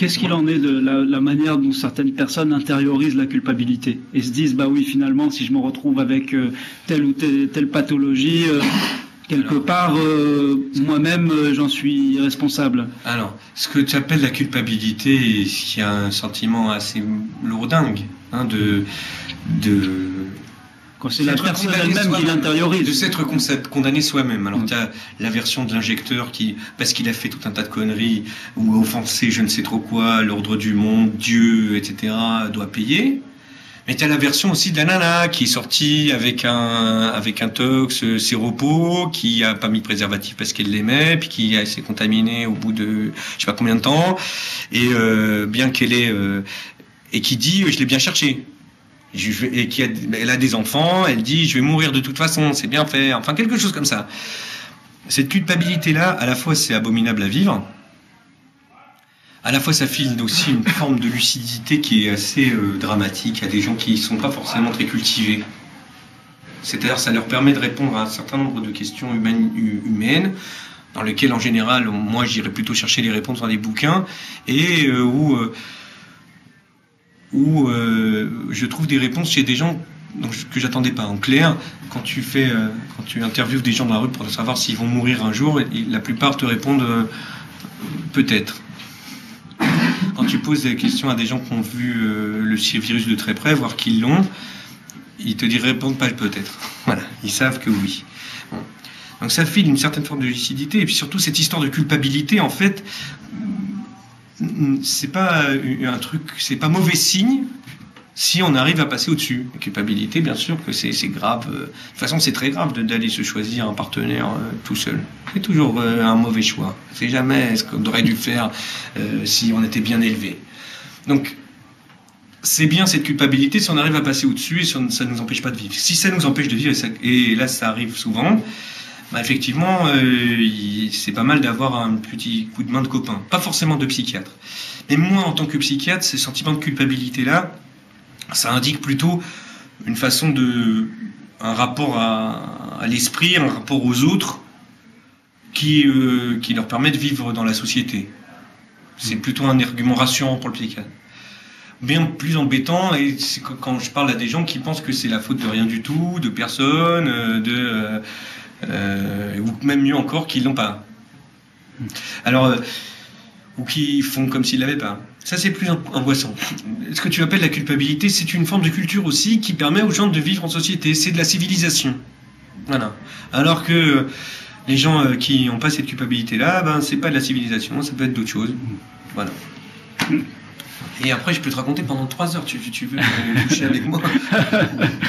Qu'est-ce qu'il en est de la, manière dont certaines personnes intériorisent la culpabilité et se disent bah oui finalement si je me retrouve avec euh, telle ou telle, pathologie euh, quelque part euh, moi-même j'en suis responsable. Alors ce que tu appelles la culpabilité, il y a un sentiment assez lourdingue hein, de de quand c'est la personne elle-même qui l'intériorise. De s'être condamné soi-même. Alors, tu as la version de l'injecteur qui, parce qu'il a fait tout un tas de conneries, ou offensé je ne sais trop quoi, l'ordre du monde, Dieu, etc., doit payer. Mais tu as la version aussi de la nana qui est sortie avec un, avec un tox séropo, qui a pas mis de préservatif parce qu'elle l'aimait, puis qui s'est contaminée au bout de je sais pas combien de temps, et euh, bien qu'elle est, euh, et qui dit je l'ai bien cherché et qui a, elle a des enfants, elle dit je vais mourir de toute façon, c'est bien fait, enfin quelque chose comme ça. Cette culpabilité-là, à la fois c'est abominable à vivre, à la fois ça file aussi une forme de lucidité qui est assez euh, dramatique à des gens qui ne sont pas forcément très cultivés. C'est-à-dire ça leur permet de répondre à un certain nombre de questions humaines, dans lesquelles en général, moi j'irais plutôt chercher les réponses dans des bouquins, et euh, où... Euh, où euh, je trouve des réponses chez des gens donc, que j'attendais pas. En clair, quand tu fais, euh, quand tu interviews des gens dans la rue pour savoir s'ils vont mourir un jour, la plupart te répondent euh, peut-être. Quand tu poses des questions à des gens qui ont vu le virus de très près, voire qui l'ont, ils te disent répondent pas peut-être. Voilà, ils savent que oui. Donc ça file une certaine forme de lucidité et puis surtout cette histoire de culpabilité en fait c'est pas un truc, c'est pas mauvais signe si on arrive à passer au-dessus. La culpabilité, bien sûr que c'est grave. De toute façon, c'est très grave d'aller se choisir un partenaire euh, tout seul. C'est toujours euh, un mauvais choix. C'est jamais ce qu'on aurait dû faire euh, si on était bien élevé. Donc, c'est bien cette culpabilité si on arrive à passer au-dessus et si ça ne nous empêche pas de vivre. Si ça nous empêche de vivre, et là ça arrive souvent, bah, effectivement, euh, c'est pas mal d'avoir un petit coup de main de copain. Pas forcément de psychiatre. Mais moi, en tant que psychiatre, ces sentiments de culpabilité-là, ça indique plutôt une façon de. un rapport à, l'esprit, un rapport aux autres qui, euh, qui leur permet de vivre dans la société. C'est mm. plutôt un argument rassurant pour le psychiatre bien plus embêtant et c'est quand je parle à des gens qui pensent que c'est la faute de rien du tout, de personne, euh, de ou même mieux encore, qu'ils l'ont pas. Alors, euh, ou qui font comme s'ils l'avaient pas. Ça, c'est plus angoissant. Ce que tu appelles la culpabilité, c'est une forme de culture aussi qui permet aux gens de vivre en société. C'est de la civilisation. Voilà. Alors que les gens euh, qui n'ont pas cette culpabilité-là, ben, c'est pas de la civilisation, ça peut être d'autres choses. Voilà. Et après, je peux te raconter pendant trois heures, tu, tu veux coucher avec moi?